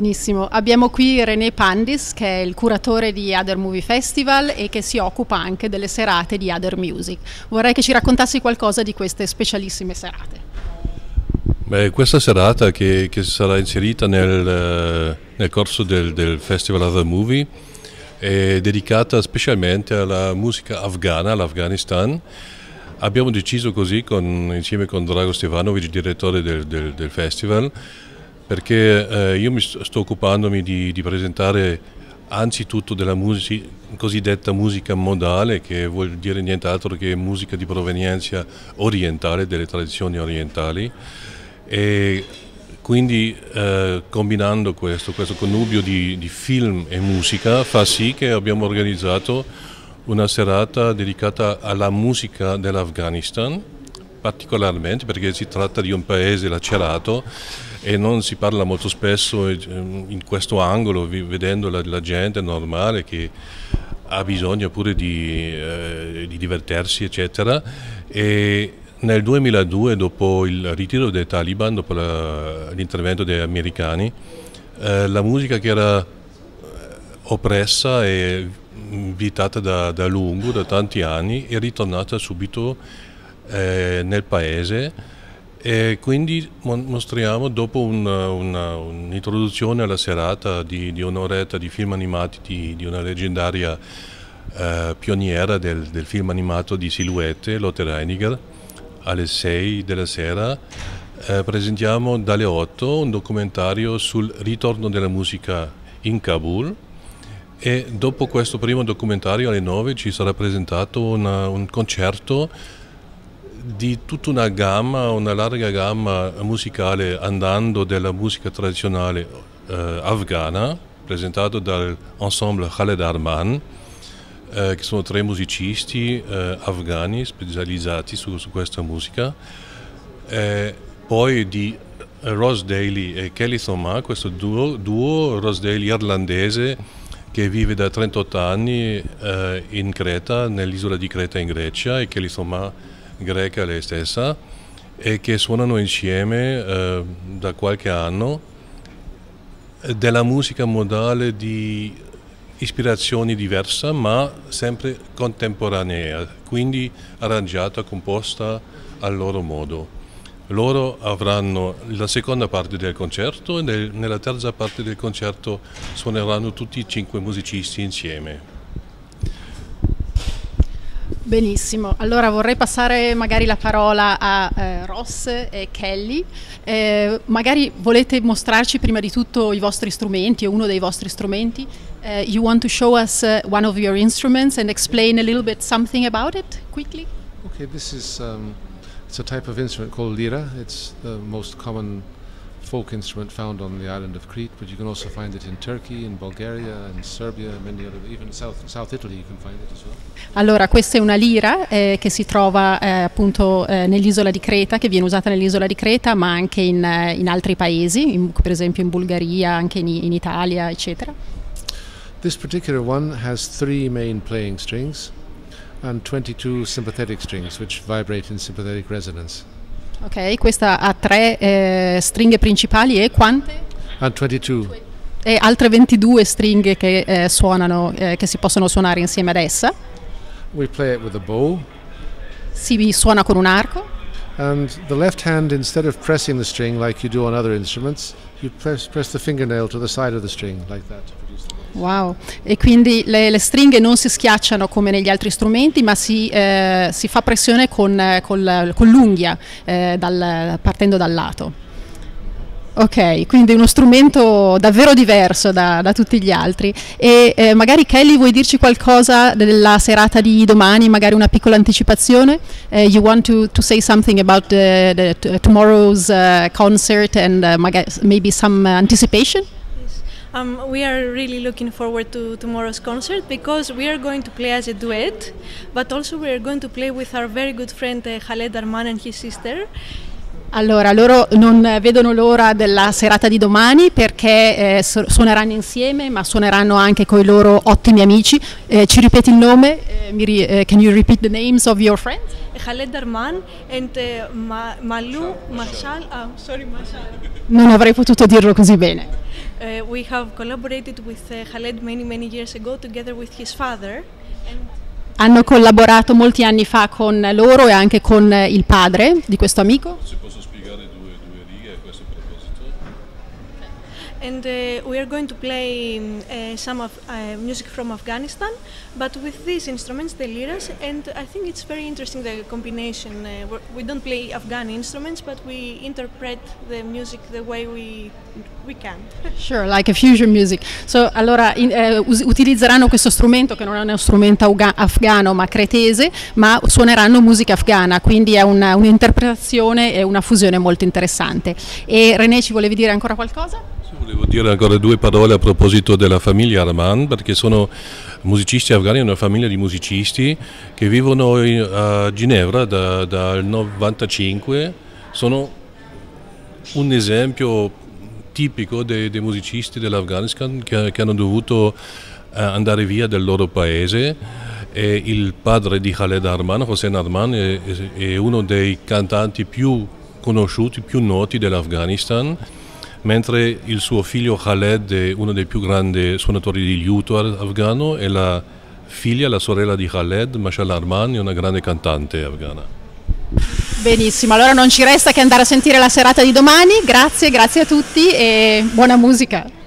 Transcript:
Benissimo, abbiamo qui René Pandis che è il curatore di Other Movie Festival e che si occupa anche delle serate di Other Music. Vorrei che ci raccontassi qualcosa di queste specialissime serate. Beh, questa serata che, che, sarà inserita nel, nel corso del, del, Festival Other Movie è dedicata specialmente alla musica afghana, all'Afghanistan. Abbiamo deciso così con, insieme con Drago Stevanovic, direttore del, del, del festival, perché eh, io mi sto occupandomi di, di presentare anzitutto della musica, cosiddetta musica modale, che vuol dire nient'altro che musica di provenienza orientale, delle tradizioni orientali. E quindi eh, combinando questo, questo connubio di, di, film e musica fa sì che abbiamo organizzato una serata dedicata alla musica dell'Afghanistan, particolarmente perché si tratta di un paese lacerato e non si parla molto spesso ehm, in questo angolo, vedendo la, la gente normale che ha bisogno pure di, eh, di divertirsi, eccetera. E nel 2002, dopo il ritiro dei Taliban, dopo l'intervento degli americani, eh, la musica che era eh, oppressa e vietata da, da lungo, da tanti anni, è ritornata subito eh, nel paese e quindi mostriamo, dopo un'introduzione alla serata di, di, un'oretta di film animati di, di una leggendaria eh, pioniera del, del, film animato di Silhouette, Lotte Reiniger, alle 6 della sera, eh, presentiamo dalle 8 un documentario sul ritorno della musica in Kabul. E dopo questo primo documentario alle 9 ci sarà presentato una, un concerto di tutta una gamma, una larga gamma musicale andando dalla musica tradizionale eh, afghana, presentato dall'ensemble Khaled Arman, eh, che sono tre musicisti eh, afghani specializzati su, su questa musica, eh, poi di Ross Daly e Kelly Thomas, questo duo, duo Ross Daly irlandese che vive da 38 anni eh, in Creta, nell'isola di Creta in Grecia, e Kelly Thomas greca lei stessa e che suonano insieme eh, da qualche anno della musica modale di ispirazione diversa ma sempre contemporanea, quindi arrangiata, composta al loro modo. Loro avranno la seconda parte del concerto e nella terza parte del concerto suoneranno tutti i cinque musicisti insieme. Benissimo, allora vorrei passare magari la parola a eh, Ross e Kelly. Eh, magari volete mostrarci prima di tutto i vostri strumenti o uno dei vostri strumenti. Uh, you want to show us uh, one of your instruments and explain a little bit something about it quickly? Okay, this is um, it's a type of instrument called lira. It's the most common folk instrument found on the island of Crete, but you can also find it in Turkey, in Bulgaria, in Serbia, many other, even South, South Italy you can find it as well. Allora, questa è una lira eh, che si trova eh, appunto eh, nell'isola di Creta, che viene usata nell'isola di Creta, ma anche in, eh, in altri paesi, in, per esempio in Bulgaria, anche in, in Italia, eccetera. This particular one has three main playing strings and 22 sympathetic strings which vibrate in sympathetic resonance. Ok, questa ha tre eh, stringhe principali e quante? And 22. E altre 22 stringhe che, eh, suonano, eh, che si possono suonare insieme ad essa. We play it with a bow. Si suona con un arco. And the left hand, instead of pressing the string like you do on other instruments, you press, press the fingernail to the side of the string like that. Wow, e quindi le, le, stringhe non si schiacciano come negli altri strumenti, ma si, eh, si fa pressione con, con, con l'unghia eh, dal, partendo dal lato. Ok, quindi uno strumento davvero diverso da, da tutti gli altri. E eh, magari Kelly vuoi dirci qualcosa della serata di domani, magari una piccola anticipazione? Uh, you want to, to say something about the, the tomorrow's uh, concert and uh, maybe some anticipation? Um, we are really looking forward to tomorrow's concert because we are going to play as a duet, but also we are going to play with our very good friend uh, Khaled Arman and his sister. Allora, loro non vedono l'ora della serata di domani perché eh, suoneranno insieme, ma suoneranno anche con i loro ottimi amici. Eh, ci ripeti il nome? Eh, ri- eh, can you repeat the names of your friends? Khaled Arman and uh, Ma- Malu Mashal. Oh, sorry, Mashal. Non avrei potuto dirlo così bene. Uh, we have collaborated with uh, Khaled many, many years ago together with his father. Hanno collaborato molti anni fa con loro e anche con eh, il padre di questo amico. Se posso spiegare due, due righe a questo proposito. And uh, we are going to play um, uh, some of uh, music from Afghanistan, but with these instruments, the liras. And I think it's very interesting the combination. Uh, we don't play Afghan instruments, but we interpret the music the way we we can. Sure, like a fusion music. So, allora in- eh, utilizzeranno questo strumento che non è uno strumento afgano ma cretese, ma suoneranno musica afghana, quindi è un'interpretazione e una fusione molto interessante. E René ci volevi dire ancora qualcosa? Volevo dire ancora due parole a proposito della famiglia Arman, perché sono musicisti afghani, una famiglia di musicisti che vivono in- a Ginevra da- dal 95, sono un esempio tipico dei, dei musicisti dell'Afghanistan che, che hanno dovuto eh, andare via dal loro paese. E il padre di Khaled Arman, Hossein Arman, è, è uno dei cantanti più conosciuti, più noti dell'Afghanistan mentre il suo figlio Khaled è uno dei più grandi suonatori di liuto afghano e la figlia, la sorella di Khaled, Mashal Arman, è una grande cantante afghana. Benissimo, allora non ci resta che andare a sentire la serata di domani. Grazie, grazie a tutti e buona musica.